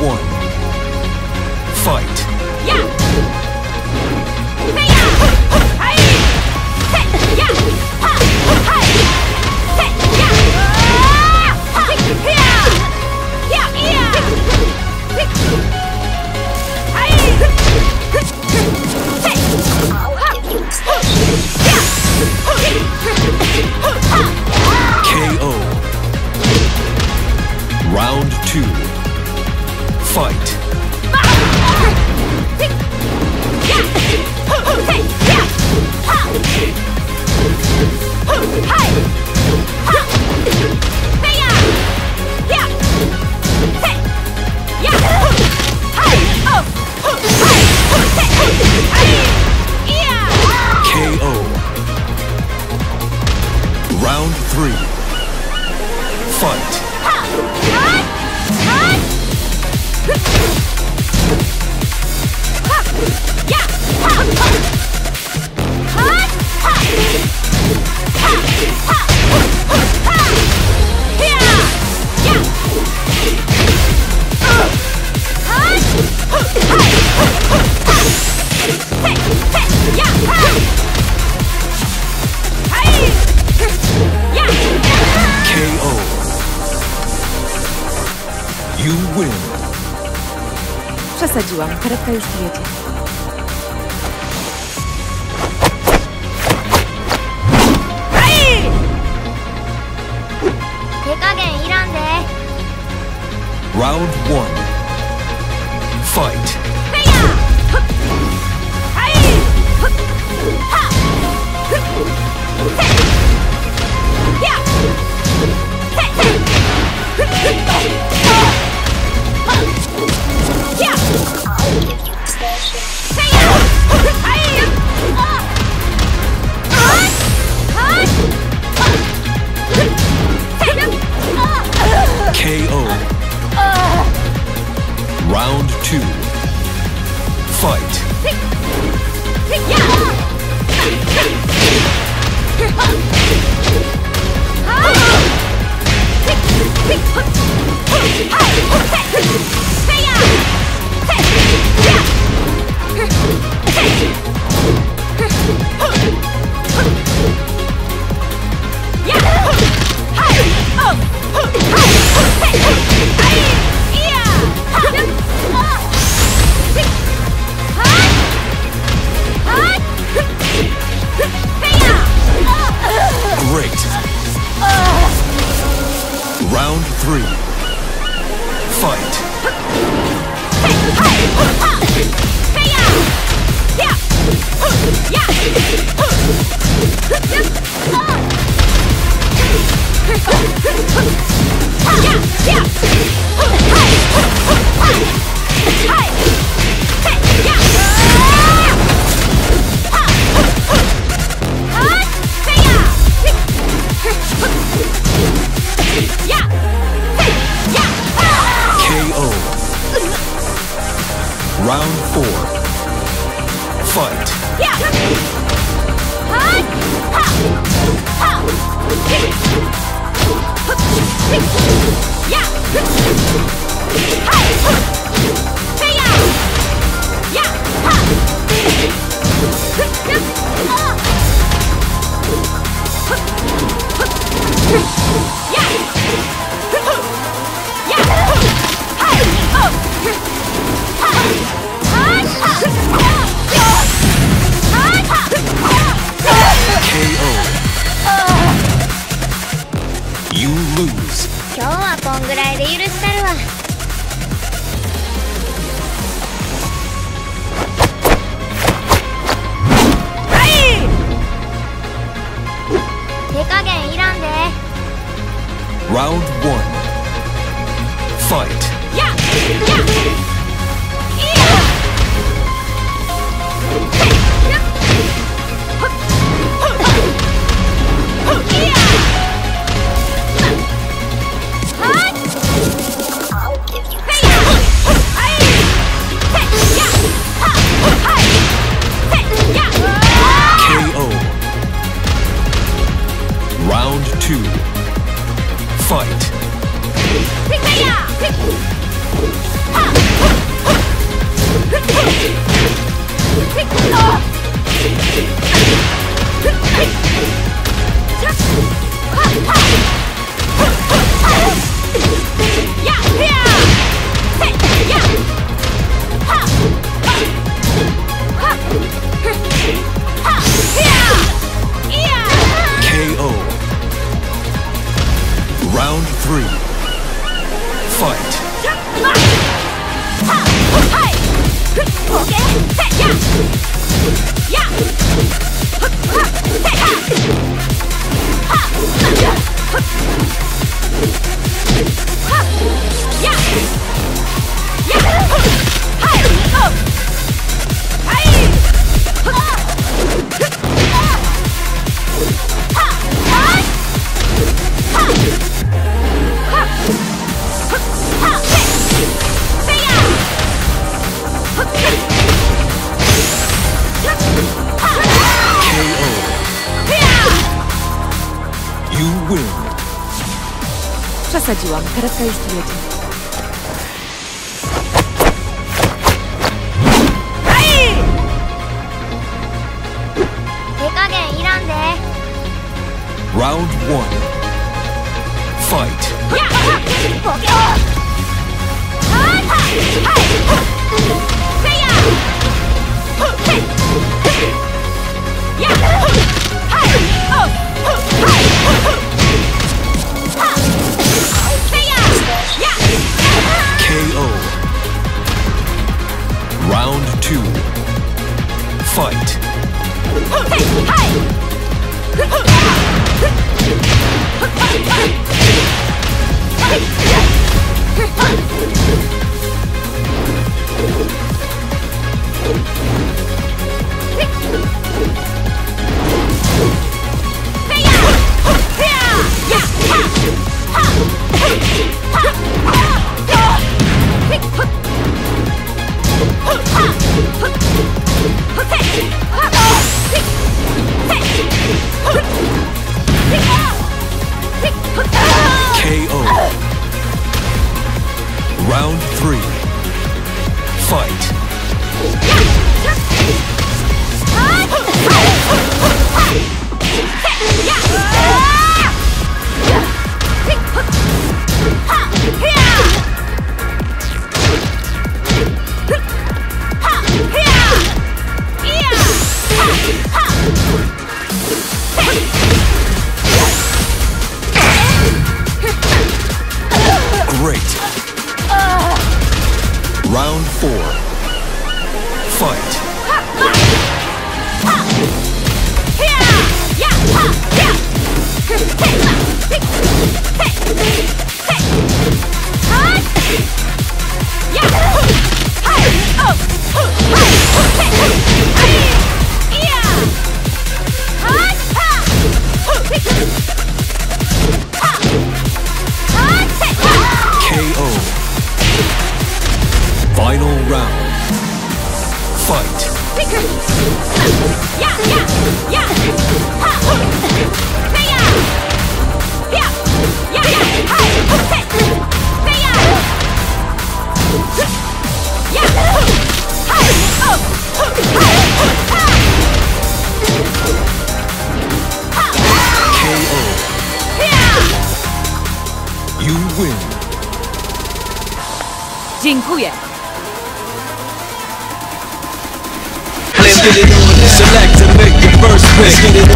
one. Fight. Yeah. Hey, yeah. three, fight. Ha! Run! Run! Ha! Yeah! Ha! ha! Przesadziłam, karetka już jedzie. Round one. around KO. win. Przesadziłam. Karetka już tu jedzie. Aj! 手加減いらんで Round one. Fight. KO. Huh. Final round. Fight. KO. You win. Dziękuję. Get it on. Select and make your first pick. Let's get it